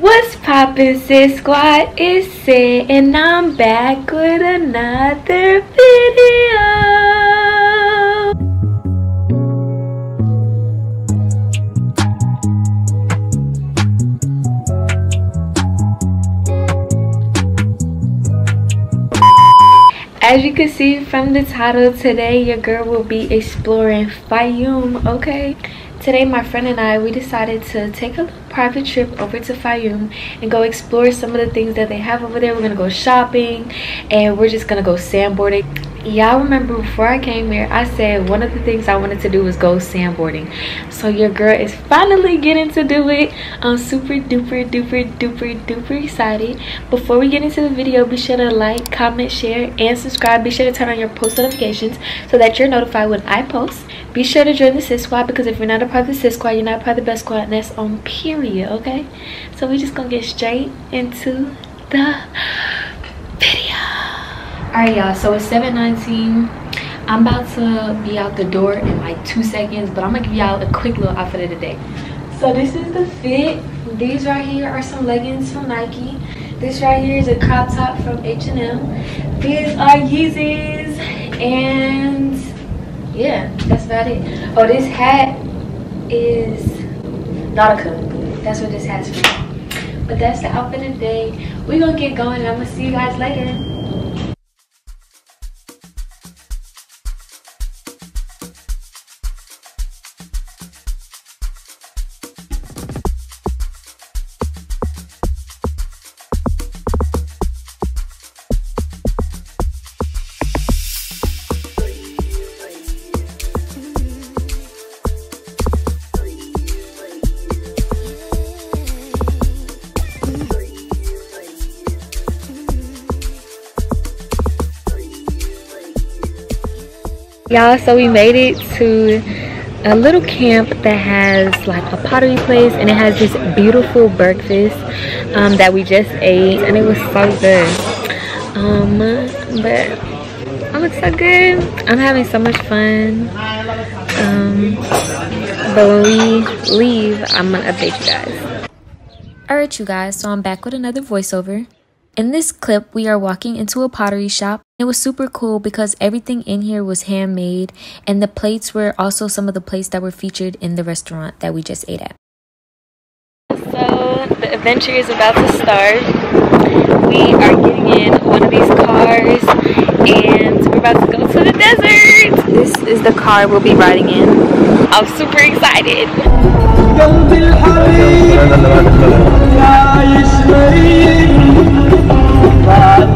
What's poppin', Sydd Squad? It's Sydd, and I'm back with another video. As you can see from the title, today your girl will be exploring Fayoum, okay? Today my friend and I, we decided to take a private trip over to Fayoum and go explore some of the things that they have over there. We're gonna go shopping and we're just gonna go sandboarding. Y'all remember before I came here, I said one of the things I wanted to do was go sandboarding. So your girl is finally getting to do it. I'm super duper duper duper duper excited. Before we get into the video, be sure to like, comment, share, and subscribe. Be sure to turn on your post notifications so that you're notified when I post. Be sure to join the Sydd Squad because if you're not a part of the Sydd Squad, you're not part of the Best Squad, and that's on period, okay? So we're just gonna get straight into the. Alright, y'all, so it's 7.19. I'm about to be out the door in like two seconds, but I'm gonna give y'all a quick little outfit of the day. So this is the fit. These right here are some leggings from Nike. This right here is a crop top from H&M. These are Yeezys and yeah, that's about it. Oh, this hat is Nautica. That's what this hat's for. But that's the outfit of the day. We're gonna get going. And I'm gonna see you guys later. Y'all. So we made it to a little camp that has like a pottery place and it has this beautiful breakfast um, that we just ate and it was so good. Um, but I look so good. I'm having so much fun. Um, but when we leave i'm gonna update you guys. All right you guys. So i'm back with another voiceover in this clip, we are walking into a pottery shop. It was super cool because everything in here was handmade and the plates were also some of the plates that were featured in the restaurant that we just ate at. So the adventure is about to start. We are getting in one of these cars and we're about to go to the desert. This is the car we'll be riding in. I'm super excited. Okay,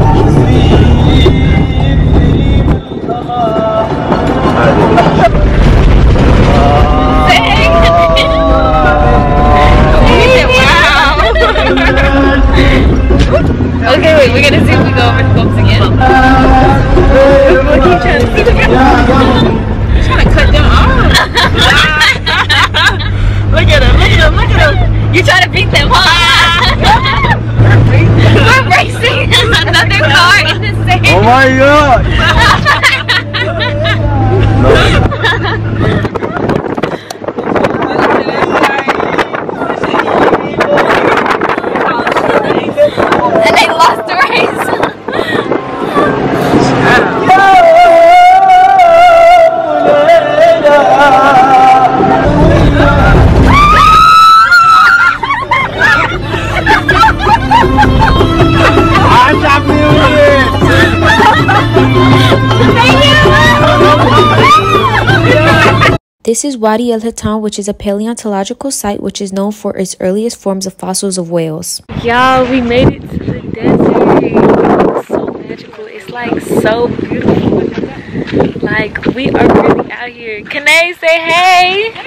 This is Wadi El Hitan, which is a paleontological site which is known for its earliest forms of fossils of whales. Y'all, we made it to the desert. It's so magical. It's like so beautiful. Like we are really out here. Can say hey?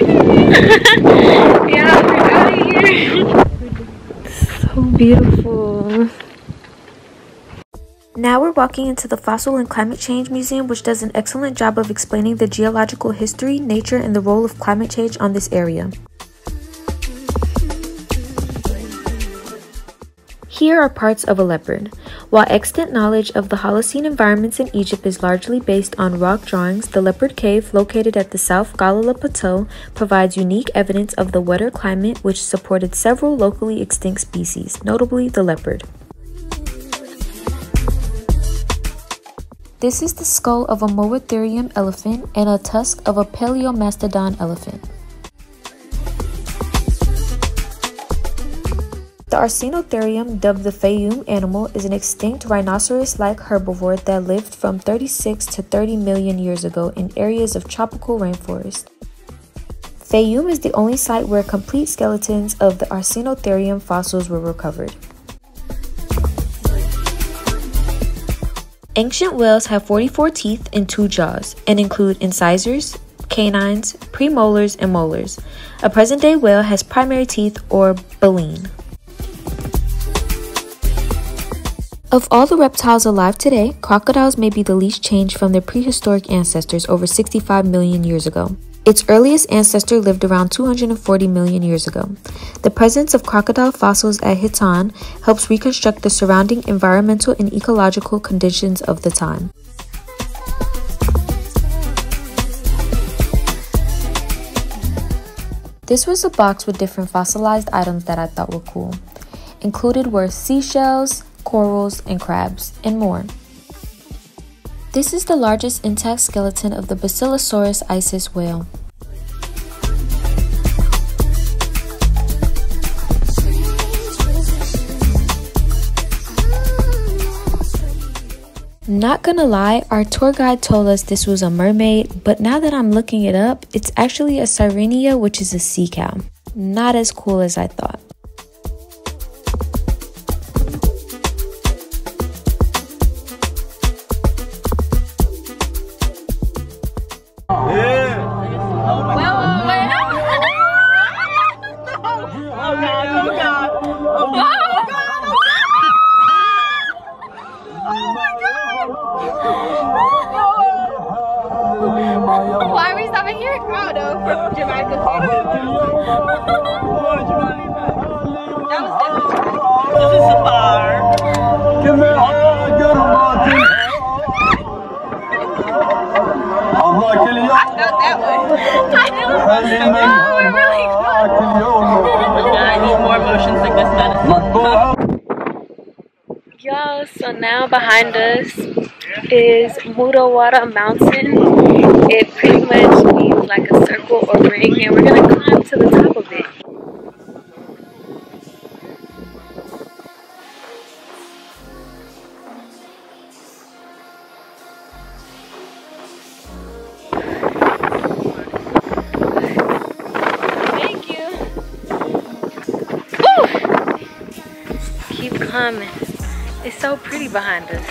yeah, we're out of here. so beautiful. Now we're walking into the Fossil and Climate Change Museum, which does an excellent job of explaining the geological history, nature, and the role of climate change on this area. Here are parts of a leopard. While extant knowledge of the Holocene environments in Egypt is largely based on rock drawings, the Leopard Cave, located at the South Galala Plateau, provides unique evidence of the wetter climate which supported several locally extinct species, notably the leopard. This is the skull of a Moeritherium elephant and a tusk of a Paleomastodon elephant. The Arsinoitherium, dubbed the Fayoum animal, is an extinct rhinoceros-like herbivore that lived from 36 to 30 million years ago in areas of tropical rainforest. Fayoum is the only site where complete skeletons of the Arsinoitherium fossils were recovered. Ancient whales have 44 teeth and two jaws and include incisors, canines, premolars, and molars. A present-day whale has primary teeth or baleen. Of all the reptiles alive today, crocodiles may be the least changed from their prehistoric ancestors over 65 million years ago. Its earliest ancestor lived around 240 million years ago. The presence of crocodile fossils at Hittite helps reconstruct the surrounding environmental and ecological conditions of the time. This was a box with different fossilized items that I thought were cool. Included were seashells, corals, and crabs, and more. This is the largest intact skeleton of the Basilosaurus isis whale. Not gonna lie, our tour guide told us this was a mermaid, but now that I'm looking it up, it's actually a Sirenia, which is a sea cow. Not as cool as I thought. Yo so now behind us is Mudawara Mountain. It pretty much means like a circle or ring, and we're gonna climb to the top of it. It's so pretty behind us.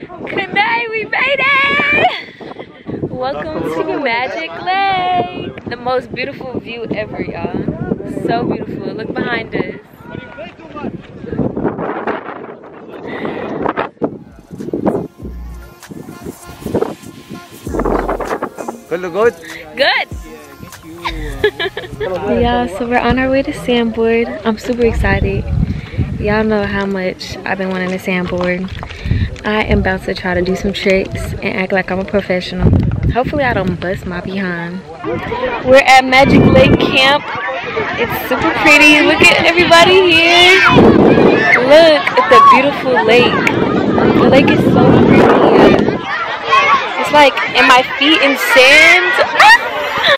Night, we made it! Welcome to Magic Lake. The most beautiful view ever, y'all. So beautiful. Look behind us. look good? Good. yeah, so we're on our way to sandboard. I'm super excited. Y'all know how much I've been wanting to sandboard. I am about to try to do some tricks and act like I'm a professional. Hopefully I don't bust my behind. We're at Magic Lake Camp. It's super pretty. Look at everybody here. Look at the beautiful lake. The lake is so pretty. Like, am my feet in sand? Ah!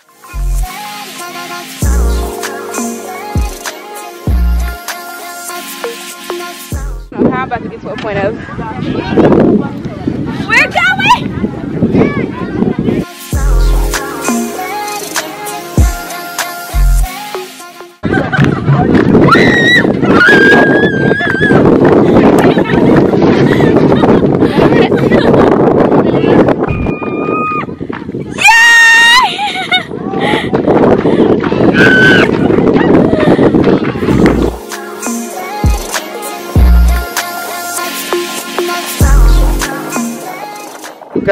How I'm about to get to a point of.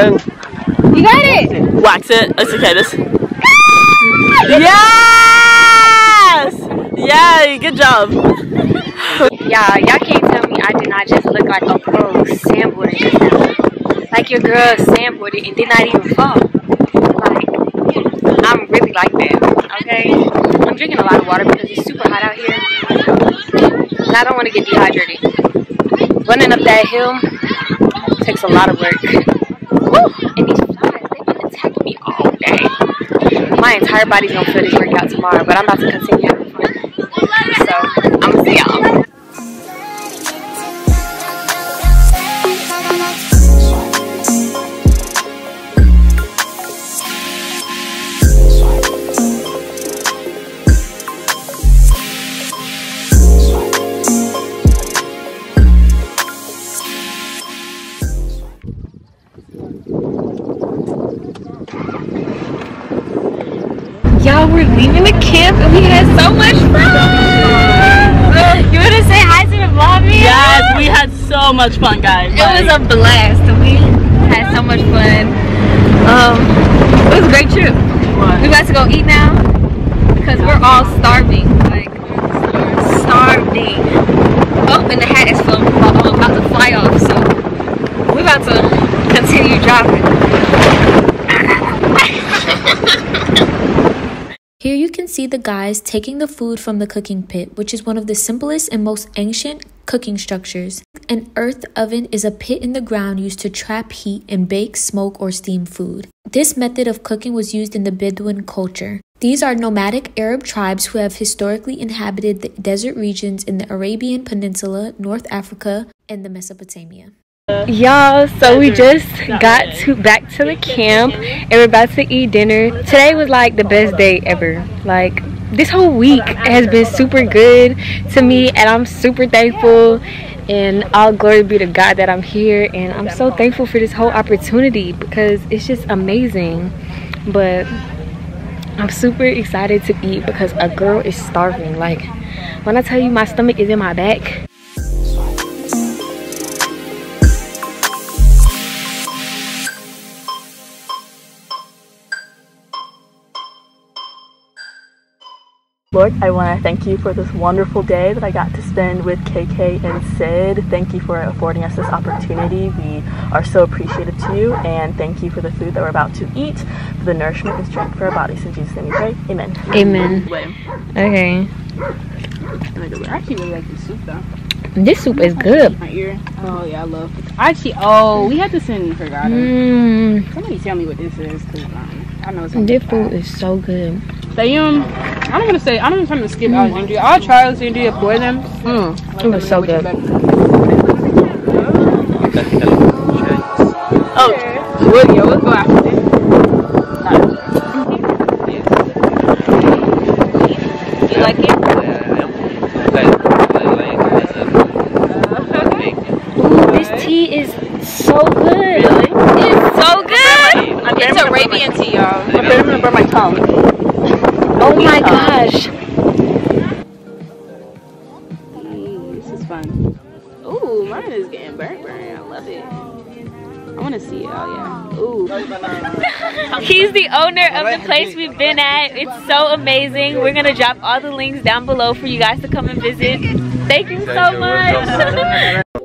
You got it. Wax it. It's okay. This. Yes! Yeah, good job. Y'all, y'all can't tell me I did not just look like a pro sandboarder just now. Like your girl sandboarded and did not even fall. Like, I'm really like that, okay? I'm drinking a lot of water because it's super hot out here. And I don't want to get dehydrated. Running up that hill takes a lot of work. And these flies, they've been attacking me all day. My entire body's gonna feel this workout tomorrow, but I'm about to continue having fun. So, I'm gonna see. Y'all, so much fun! You wanna say hi to the vlog. Yes, we had so much fun, guys. It was a blast. We had so much fun. Um, it was a great trip. We about to go eat now because we're all starving. Like starving. Oh, and the hat is full. I'm about to fly off, so we're about to continue driving. Here you can see the guys taking the food from the cooking pit, which is one of the simplest and most ancient cooking structures. An earth oven is a pit in the ground used to trap heat and bake, smoke, or steam food. This method of cooking was used in the Bedouin culture. These are nomadic Arab tribes who have historically inhabited the desert regions in the Arabian Peninsula, North Africa, and the Mesopotamia. Y'all, so we just got to back to the camp and we're about to eat dinner. Today was like the best day ever. Like this whole week has been super good to me and I'm super thankful and all glory be to God that I'm here and I'm so thankful for this whole opportunity because it's just amazing. But I'm super excited to eat because a girl is starving. Like when I tell you my stomach is in my back, Lord, I want to thank you for this wonderful day that I got to spend with KK and Sydd. Thank you for affording us this opportunity. We are so appreciative to you, and thank you for the food that we're about to eat, for the nourishment and strength for our bodies. In Jesus' name we pray. Amen. amen. Okay. I actually really like this soup though. This soup is good. My ear. Oh yeah, I love. I actually. Oh, we had this in Hurghada. Mmm. Somebody tell me what this is, cause um, I know it's. This food is so good. They um, I don't want to say. I don't even trying to skip Alexandria. I'll try Alexandria for them. Mm. It was so good. Oh, well, yo, let's go after this. You like it? This tea is so good. Really? It's so good. It's Arabian tea, y'all. I'm gonna burn my tongue. Oh my gosh. This is fun. Ooh, mine is getting burnt, burnt. I love it. I want to see it. Oh yeah. Ooh. He's the owner of the place we've been at. It's so amazing. We're gonna drop all the links down below for you guys to come and visit. Thank you so much.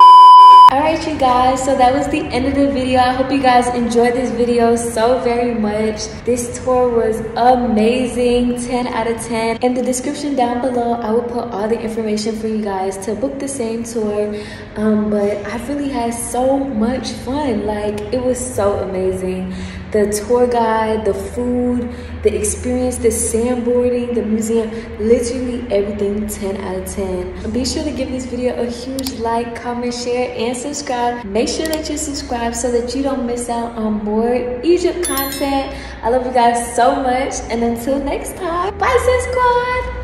Alright you guys, so that was the end of the video. I hope you guys enjoyed this video so very much. This tour was amazing, 10 out of 10. In the description down below, I will put all the information for you guys to book the same tour. Um, but I really had so much fun. Like, it was so amazing. The tour guide, the food, the experience, the sandboarding, the museum, literally everything 10 out of 10. Be sure to give this video a huge like, comment, share, and subscribe. Make sure that you subscribe so that you don't miss out on more Egypt content. I love you guys so much. And until next time, bye, Sydd Squad!